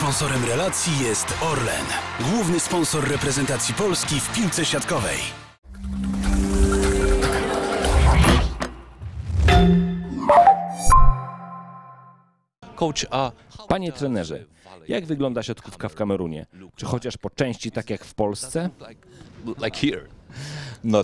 Sponsorem relacji jest Orlen, główny sponsor reprezentacji Polski w piłce siatkowej. Coach, a Panie trenerze, jak wygląda siatkówka w Kamerunie? Czy chociaż po części tak jak w Polsce? like, here? No,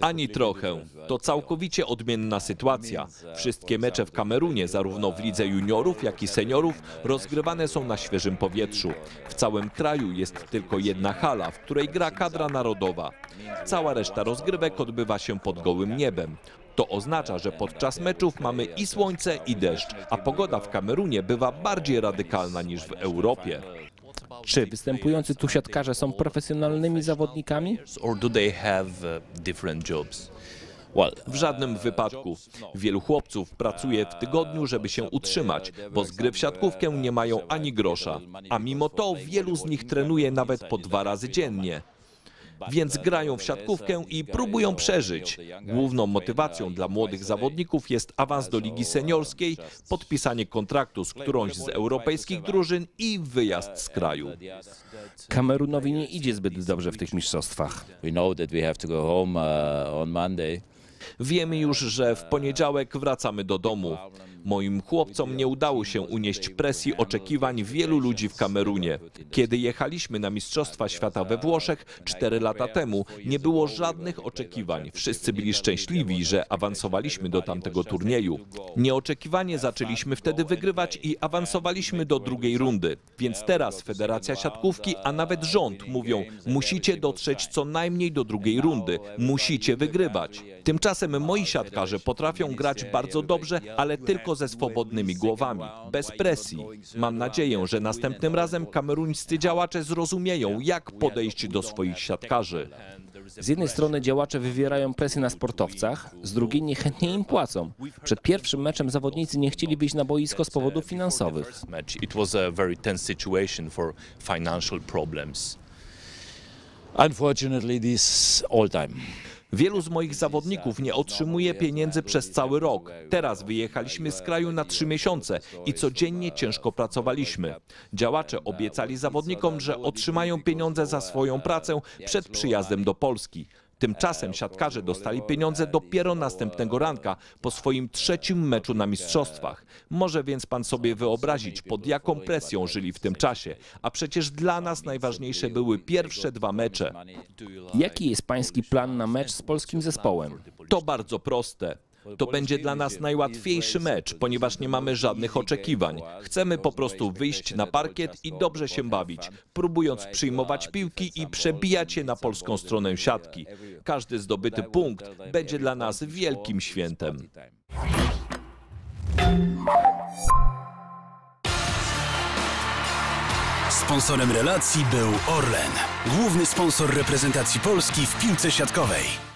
Ani trochę. To całkowicie odmienna sytuacja. Wszystkie mecze w Kamerunie, zarówno w lidze juniorów, jak i seniorów, rozgrywane są na świeżym powietrzu. W całym kraju jest tylko jedna hala, w której gra kadra narodowa. Cała reszta rozgrywek odbywa się pod gołym niebem. To oznacza, że podczas meczów mamy i słońce, i deszcz, a pogoda w Kamerunie bywa bardziej radykalna niż w Europie. Czy występujący tu siatkarze są profesjonalnymi zawodnikami? Uh. W żadnym wypadku. Wielu chłopców pracuje w tygodniu, żeby się utrzymać, bo z gry w siatkówkę nie mają ani grosza. A mimo to wielu z nich trenuje nawet po dwa razy dziennie. Więc grają w siatkówkę i próbują przeżyć. Główną motywacją dla młodych zawodników jest awans do ligi seniorskiej, podpisanie kontraktu z którąś z europejskich drużyn i wyjazd z kraju. Kamerunowi nie idzie zbyt dobrze w tych mistrzostwach. Uh. Wiemy już, że w poniedziałek wracamy do domu. Moim chłopcom nie udało się unieść presji oczekiwań wielu ludzi w Kamerunie. Kiedy jechaliśmy na Mistrzostwa Świata we Włoszech cztery lata temu, nie było żadnych oczekiwań. Wszyscy byli szczęśliwi, że awansowaliśmy do tamtego turnieju. Nieoczekiwanie zaczęliśmy wtedy wygrywać i awansowaliśmy do drugiej rundy. Więc teraz Federacja Siatkówki, a nawet rząd mówią, musicie dotrzeć co najmniej do drugiej rundy, musicie wygrywać. Tymczasem moi siatkarze potrafią grać bardzo dobrze, ale tylko ze swobodnymi głowami, bez presji. Mam nadzieję, że następnym razem kameruńscy działacze zrozumieją, jak podejść do swoich siatkarzy. Z jednej strony działacze wywierają presję na sportowcach, z drugiej niechętnie im płacą. Przed pierwszym meczem zawodnicy nie chcieli wyjść na boisko z powodów finansowych. Match. It was a very tense situation for financial problems. Unfortunately, this all time. Wielu z moich zawodników nie otrzymuje pieniędzy przez cały rok. Teraz wyjechaliśmy z kraju na trzy miesiące i codziennie ciężko pracowaliśmy. Działacze obiecali zawodnikom, że otrzymają pieniądze za swoją pracę przed przyjazdem do Polski. Tymczasem siatkarze dostali pieniądze dopiero następnego ranka, po swoim trzecim meczu na mistrzostwach. Może więc pan sobie wyobrazić, pod jaką presją żyli w tym czasie. A przecież dla nas najważniejsze były pierwsze dwa mecze. Jaki jest pański plan na mecz z polskim zespołem? To bardzo proste. To będzie dla nas najłatwiejszy mecz, ponieważ nie mamy żadnych oczekiwań. Chcemy po prostu wyjść na parkiet i dobrze się bawić, próbując przyjmować piłki i przebijać je na polską stronę siatki. Każdy zdobyty punkt będzie dla nas wielkim świętem. Sponsorem relacji był Orlen, główny sponsor reprezentacji Polski w piłce siatkowej.